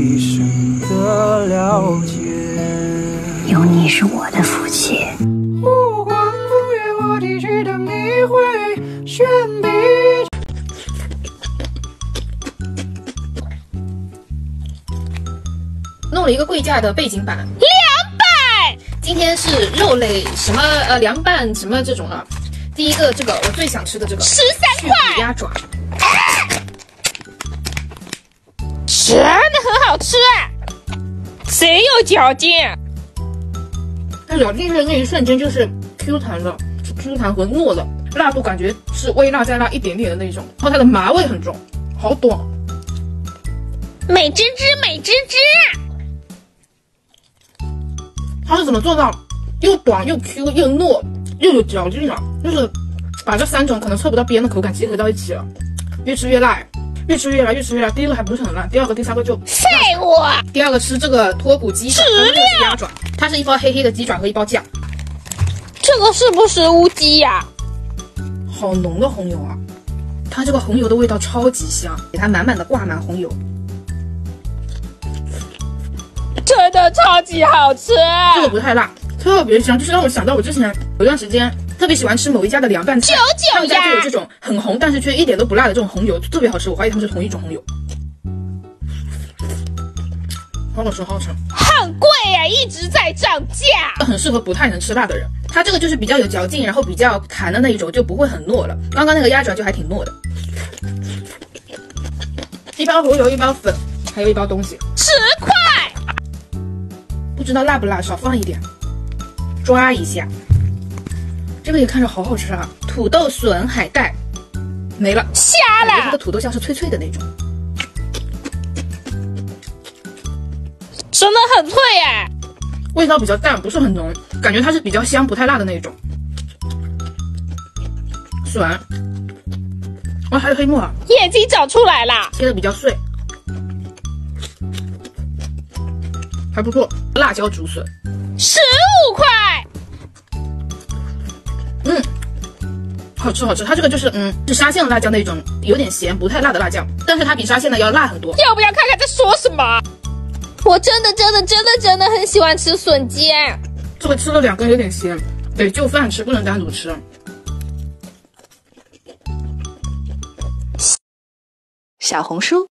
一生的了解。有你是我的福气。不管风雨我地去等你回旋笔。弄了一个贵价的背景板，凉拌。今天是肉类什么呃凉拌什么这种啊。第一个这个我最想吃的这个十三块鸭爪，真的很好吃，贼有嚼劲。它咬进去的那一瞬间就是 Q 弹的，Q 弹和糯的，辣度感觉是微辣再辣一点点的那种，然后它的麻味很重，好短，美滋滋，美滋滋。它是怎么做到又短又 Q 又糯又有嚼劲的？就是把这三种可能凑不到边的口感结合到一起了，越吃越辣，越吃越辣，越吃越辣。第一个还不是很辣，第二个、第三个就废物。第二个吃这个脱骨鸡爪，这个是鸭爪，它是一包黑黑的鸡爪和一包酱。这个是不是乌鸡呀？好浓的红油啊！它这个红油的味道超级香，给它满满的挂满红油。真的超级好吃，这个不太辣，特别香，就是让我想到我之前有段时间特别喜欢吃某一家的凉拌菜，九九他们家就有这种很红但是却一点都不辣的这种红油，特别好吃。我怀疑他们是同一种红油，好好吃，好好吃。很贵呀，一直在涨价，很适合不太能吃辣的人。它这个就是比较有嚼劲，然后比较弹的那一种，就不会很糯了。刚刚那个鸭爪就还挺糯的。一包红油，一包粉，还有一包东西，十块。不知道辣不辣，少放一点，抓一下。这个也看着好好吃啊！土豆笋海带没了，瞎了。这个土豆像是脆脆的那种，真的很脆耶，味道比较淡，不是很浓，感觉它是比较香，不太辣的那种。笋，哦，还有黑木耳，眼睛长出来了，切的比较碎。还不错，辣椒竹笋，十五块。好吃好吃。它这个就是嗯，是沙县的辣椒那种，有点咸，不太辣的辣酱，但是它比沙县的要辣很多。要不要看看在说什么？我真的真的真的真的很喜欢吃笋尖。这个吃了两根有点咸，得就饭吃，不能单独吃。小红书。